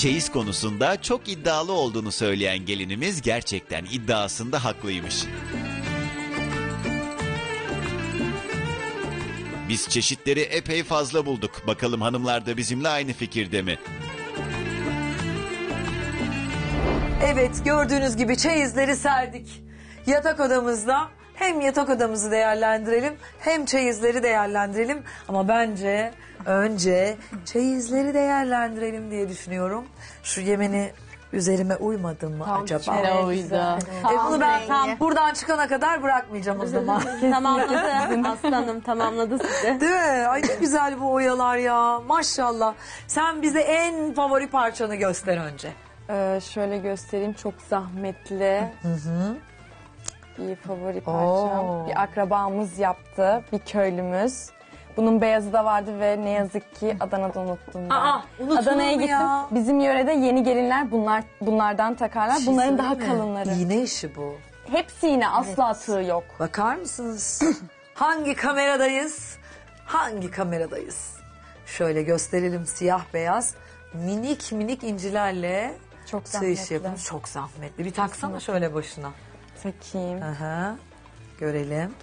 Çeyiz konusunda çok iddialı olduğunu söyleyen gelinimiz gerçekten iddiasında haklıymış. Biz çeşitleri epey fazla bulduk. Bakalım hanımlar da bizimle aynı fikirde mi? Evet gördüğünüz gibi çeyizleri serdik. Yatak odamızda hem yatak odamızı değerlendirelim hem çeyizleri değerlendirelim. Ama bence önce çeyizleri değerlendirelim diye düşünüyorum. Şu Yemeni üzerime uymadı mı acaba? Hele uydu. E bunu ben tam buradan çıkana kadar bırakmayacağım o zaman. Tamamladı aslanım tamamladı sizi. Değil mi? Ay ne güzel bu oyalar ya. Maşallah. Sen bize en favori parçanı göster önce. Ee, şöyle göstereyim çok zahmetli. Bir favori parçam. Oo. Bir akrabamız yaptı. Bir köylümüz. Bunun beyazı da vardı ve ne yazık ki Adana'da unuttum ben. Aa, unutulur Adana'ya mu gittim. ya? Bizim yörede yeni gelinler bunlar bunlardan takarlar. Şey Bunların daha söyleyeyim mi? kalınları. İğne işi bu. Hepsi yine asla tığ yok. Bakar mısınız? hangi kameradayız? Hangi kameradayız? Şöyle gösterelim siyah beyaz. Minik minik incilerle Çok tığ zahmetli. Çok zahmetli. Bir taksana şöyle başına. Takayım. Aha. Görelim.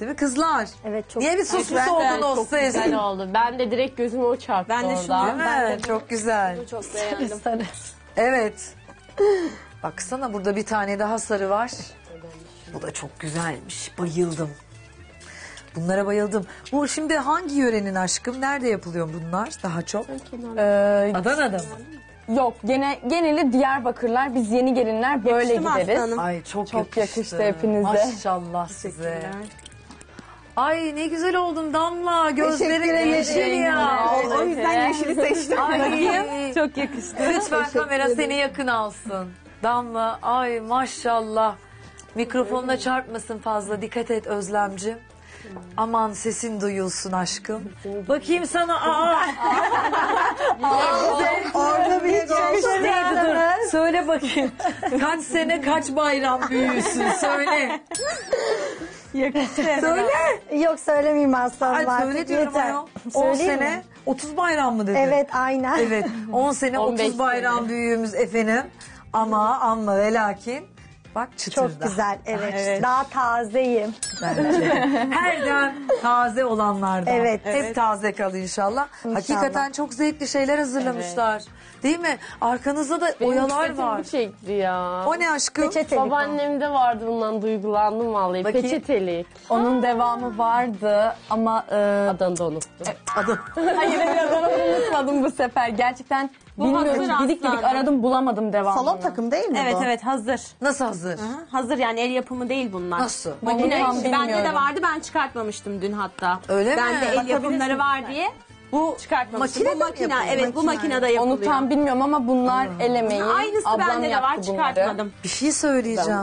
Değil mi kızlar? Evet çok Niye bir susmuş Ben de oldun o çok ses? güzel oldu. Ben de direkt gözüme o çarptı Ben de şunu- Değil mi? Çok güzel. Çok beğendim. Evet. Baksana burada bir tane daha sarı var. Bu da çok güzelmiş. Bayıldım. Bunlara bayıldım. Bu şimdi hangi yörenin aşkım? Nerede yapılıyor bunlar daha çok? Ee, Adana'da mı? Yok gene geneli Diyarbakırlar. Biz yeni gelinler böyle Yakıştı mı gideriz. aslanım? Ay çok, Çok yakıştı. yakıştı hepinize. Maşallah size. Ay ne güzel oldun Damla. Gözlerin yeşil ya. O, o yüzden yeşili seçtim. Ay. Çok yakıştı. Lütfen kamera seni yakın alsın. Damla ay maşallah. Mikrofonuna çarpmasın fazla. Dikkat et Özlemcim. Aman sesin duyulsun aşkım. Bakayım sana. Aa. bakayım. Kaç sene kaç bayram büyüsün söyle. Söyle. Yok söylemeyeyim aslanım Ay, artık söyle diyorum yeter. ayol. 10 Söyleyeyim sene mi? 30 bayram mı dedin? Evet aynen. Evet 10 sene 15 30 bayram büyüğümüz efendim. Ama ama ve lakin bak çıtırda. Çok güzel evet. Daha tazeyim. bence. Her dem taze olanlardan. Evet. Hep taze kal inşallah. Hakikaten çok zevkli şeyler hazırlamışlar. Değil mi? Arkanızda da Benim oyalar var. çekti ya. O ne aşkım? Peçetelik. Babaannemde vardı bundan duygulandım vallahi. Bakayım. Peçetelik. Onun devamı vardı ama e, Adana'da unuttum. Adı. hayır hayır onu unutmadım bu sefer. Gerçekten bilmiyorum hazır didik didik aradım bulamadım devamını. Salon takım değil mi Evet bu? evet hazır. Nasıl hazır? Hazır yani el yapımı değil bunlar. Nasıl? Makine işi. Bende de bilmiyorum. vardı ben çıkartmamıştım dün hatta. Öyle mi? Bende el yapımları var diye Bu çıkartmamıştım. makinede bu makine evet bu makinede yapılıyor. Onu tam bilmiyorum ama bunlar el emeği. Aynısı Ablam bende de yaptı var bunları. çıkartmadım. bir şey söyleyeceğim.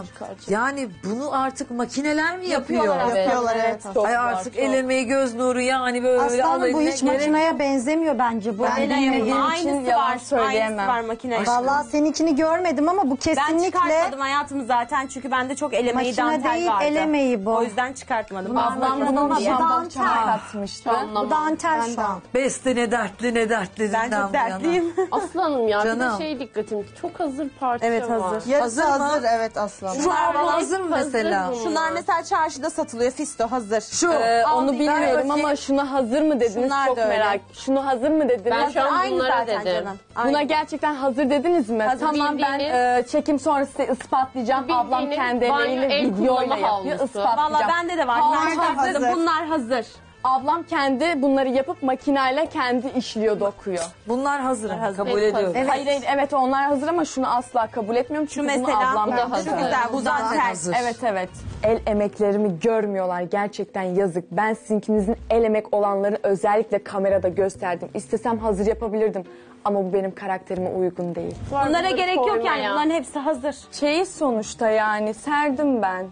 Yani bunu artık makineler mi yapıyor? Yapıyorlar, evet. Yapıyorlar evet. Çok Ay var, artık çok. el emeği göz nuru yani böyle Aslanım bu hiç gerek- makineye benzemiyor bence bu. Ben bilmediğim için aynısı yalan var. Aynısı söyleyemem. var makine. Vallahi seninkini görmedim ama bu Ben kesinlikle çıkartmadım hayatım zaten çünkü bende çok el emeği Makine dantel değil, vardı. el emeği bu. O yüzden çıkartmadım. Ablam bunun Bu şambak dantel. çana katmıştı. bu dantel şu an. Beste ne dertli ne dertli. Ben çok dertliyim. Aslanım ya bir Canım. de şey dikkatim. Çok hazır parça Evet, var. hazır. Yarısı Hazır mı? hazır, evet aslanım. Şu bu hazır mı Hazır mesela? Şunlar mesela çarşıda satılıyor. Fisto hazır. Şu. Ee, onu bilmiyorum bakayım. ama şuna hazır mı dediniz Şunlar çok da öyle. merak. Şunu hazır mı dediniz? Ben şu an Aynı bunlara zaten dedim. canım. Buna Aynı. gerçekten hazır dediniz mi? Hazır tamam ben bildiğiniz- e, çekim sonrası size ispatlayacağım. Bildiğiniz Ablam kendi banyo eliyle el videoyla kullanma yapıyor. havlusu. ispatlayacağım. Valla bende de var. Havlu Ben hazır. hazır. Bunlar hazır. Ablam kendi bunları yapıp makineyle kendi işliyor, dokuyor. Bunlar hazır ama hazır. kabul Evet, ediyorum. Evet. Hayır hayır evet onlar hazır ama şunu asla kabul etmiyorum. Çünkü bunu mesela ablam da şu hazır. güzel. Bu Bu zaten dantel. hazır. Evet evet. El emeklerimi görmüyorlar. Gerçekten yazık. Ben sizinkinizin el emek olanları özellikle kamerada gösterdim. İstesem hazır yapabilirdim. Ama bu benim karakterime uygun değil. Bunlara gerek yok yani. ya. Bunların hepsi hazır. Çeyiz sonuçta yani. Serdim ben.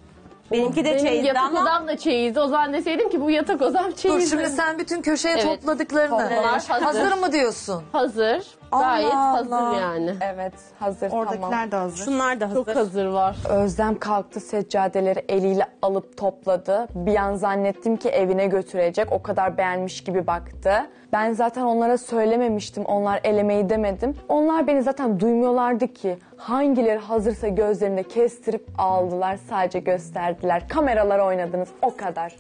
Benimki de Benim çeyizdi yatak ama odam da çeyizdi. O zaman deseydim ki bu yatak odam Dur çeyiz. şimdi sen bütün köşeye Evet. topladıklarını Bunlar hazır. hazır mı diyorsun? Hazır. Gayet Allah hazır Allah. yani. Evet hazır tamam. Oradakiler de hazır. Şunlar da hazır. Çok hazır var. Özlem kalktı seccadeleri eliyle alıp topladı. Bir an zannettim ki evine götürecek. O kadar beğenmiş gibi baktı. Ben zaten onlara söylememiştim. Onlar elemeyi demedim. Onlar beni zaten duymuyorlardı ki. Hangileri hazırsa gözlerinde kestirip aldılar. Sadece gösterdiler. Kameralar oynadınız. O kadar.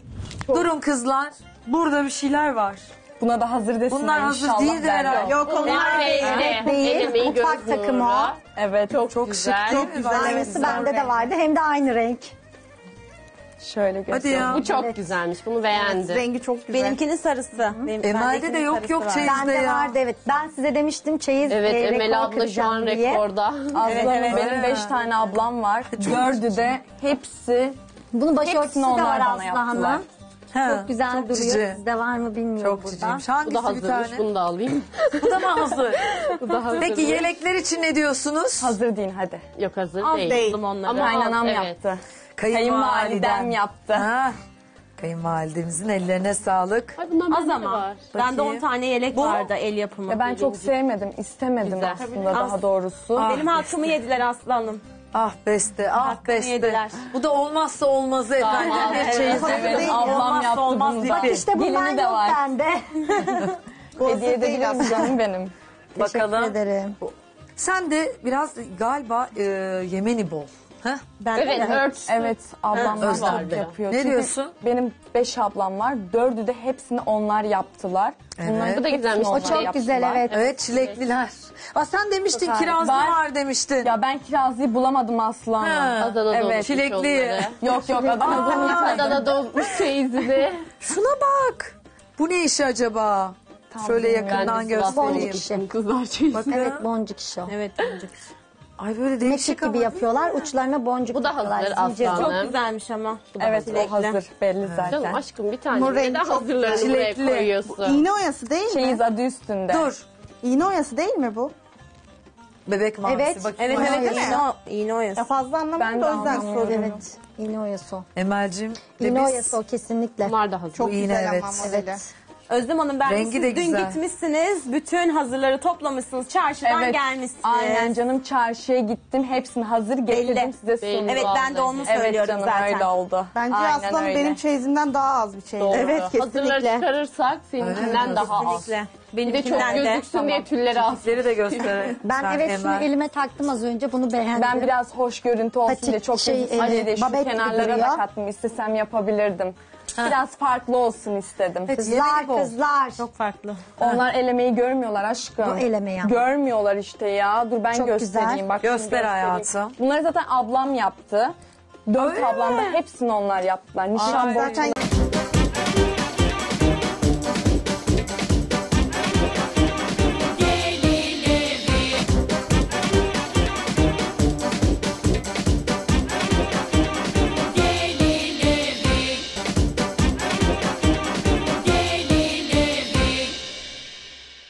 Durun kızlar. Burada bir şeyler var. Buna da hazır desinler Bunlar hazır inşallah o. herhalde. Yok onlar değil. Evet, değil. Elemeyi Mutfak göz takımı o. Evet. Çok, Çok güzel. şık mi? güzel. Aynısı bende de vardı hem de aynı renk. Şöyle Hadi göstereyim. ya. Bu çok Evet. güzelmiş. Bunu beğendim. Rengi çok güzel. Benimkinin sarısı. Benim, Emel'de bendekinin de yok, sarısı yok var. çeyiz. Bende ya. vardı evet. Ben size demiştim çeyiz Evet e, Emel rekor abla şu kıracağım an diye. rekorda. Aslanım evet. benim beş tane ablam var. Dördü de hepsi Bunun başörtüsü de var onlar bana Aslı yaptılar. Hanım. Ha, Çok güzel çok duruyor. cici. Sizde var mı bilmiyorum Çok burada. ciciymiş. Bu Hangisi da bir hazırmış. tane? Bunu da alayım. Bu da mı hazır? Bu da hazır. Peki yelekler için ne diyorsunuz? hazır deyin hadi. Yok hazır Az değil. değil. Ama Kaynanam evet. yaptı. Kayınvalidem. Yaptı. Ha. Kayınvalidemizin ellerine sağlık. Ay bundan Az bende de ama. var. Bende Bakayım. 10 tane yelek Bu- vardı el yapımı. Ya ben çok sevmedim, istemedim Güzel. aslında Az- daha doğrusu. Ah, Benim hakkımı yediler aslanım. Ah beste, ah Hakkını beste. yediler. Bu da olmazsa olmazı efendim. Tamam, bir evet. çeyiz. Evet, Evet. ablam Olmazsa yaptı olmaz bunu değil da. mi? İşte bundan Gelini de yok var. bende. Hediye edebilirim canım benim. Bakalım. Teşekkür ederim. Sen de biraz galiba e, Yemeni bol. Ha? Ben Evet örtüsü. Evet, ablamlar da de. yapıyor. Ne Çünkü diyorsun? Benim beş ablam var. Dördü de hepsini onlar yaptılar. Evet. Bu da güzelmiş. O O Bunları çok güzel yaptılar. evet. Evet çilekliler. Aa, sen demiştin Çok kirazlı harika. var demiştin. Ya ben kirazlıyı bulamadım aslanım. Ha. Adana'da Evet, çilekli. onları. Yok yok Adana'da unutmadım. Adana'da unutmuş çeyizini. Şuna bak. Bu ne işi acaba? Şöyle yakından Ben de Sivas'ta göstereyim. Boncuk işi. Kızlar. Bakın. Evet boncuk işi o. Evet bence. Ay böyle değişik Mekik ama. gibi yapıyorlar. Uçlarına boncuk Bu da takıyorlar, hazır zincir. aslanım. Çok güzelmiş ama. Bu da Evet o hazır belli zaten. Canım aşkım bir tane. Bu renk Neden çok hazırlarını buraya Çilekli. koyuyorsun? İğne oyası değil mi? Çeyiz adı üstünde. Dur. İğne oyası değil mi bu? Bebek mavisi Evet, bakayım. Evet evet iğne, o- iğne oyası. Ya fazla anlamadım Ben da de o yüzden anlamıyorum. soruyorum. Evet. İğne oyası o. Emel'cim. İğne de biz- oyası o kesinlikle. Bunlar da hazır. Çok Bu iğne, güzel evet. ama modeli. Evet. Özlem Hanım ben Rengi siz de dün güzel. gitmişsiniz. Bütün hazırları toplamışsınız. Çarşıdan Evet. gelmişsiniz. Aynen canım çarşıya gittim. Hepsini hazır getirdim Belli. size Belli. sundum. Evet ben de onu Evet söylüyorum canım zaten. öyle oldu. Bence Aynen aslanım öyle. benim çeyizimden daha az bir çeyiz. Doğru. Evet, Hazırları kesinlikle. çıkarırsak seninkinden daha az. Kesinlikle. Bir de çok Benimkinden de. gözüksün diye tülleri az. Leri de gösterelim. Ben evet şunu elime taktım az önce bunu beğendim. Ben biraz hoş görüntü olsun Patik diye çok şey, şey, e, şu babet gibi kenarlara da duruyor. kattım. İstesem yapabilirdim. Biraz farklı olsun istedim. Kızlar kızlar. Çok farklı. Onlar elemeyi görmüyorlar aşkım. Bu elemeyi ama. Görmüyorlar işte ya. Dur ben Çok göstereyim. güzel. Bak, şimdi Göster göstereyim. hayatım. Bunları zaten ablam yaptı. Dört ablam da hepsini onlar yaptılar. Nişan Ay. borçları Zaten